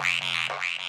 Radio.